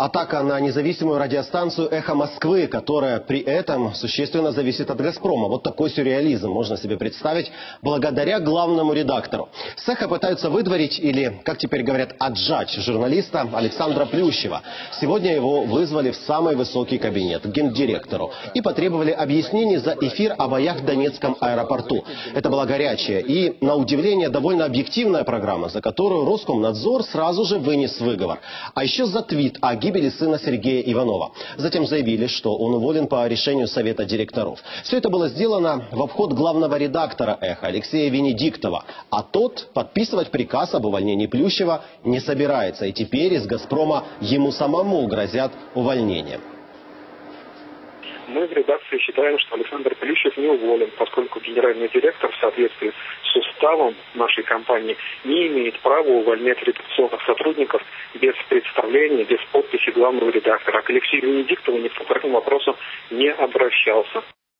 Атака на независимую радиостанцию «Эхо Москвы», которая при этом существенно зависит от «Газпрома». Вот такой сюрреализм можно себе представить благодаря главному редактору. С «Эхо» пытаются выдворить или, как теперь говорят, отжать журналиста Александра Плющева. Сегодня его вызвали в самый высокий кабинет, к гендиректору, и потребовали объяснений за эфир о боях в Донецком аэропорту. Это была горячая и, на удивление, довольно объективная программа, за которую Роскомнадзор сразу же вынес выговор. А еще за твит о гибели сына Сергея Иванова. Затем заявили, что он уволен по решению Совета директоров. Все это было сделано в обход главного редактора «Эхо» Алексея Венедиктова. А тот подписывать приказ об увольнении Плющева не собирается. И теперь из «Газпрома» ему самому грозят увольнением. Мы в редакции считаем, что Александр Плющев не уволен, поскольку генеральный директор в соответствии с уставом нашей компании не имеет права увольнять редакционных сотрудников без представления, без подписи главного редактора. А к Алексею Венедиктову никто по этому вопросу не обращался.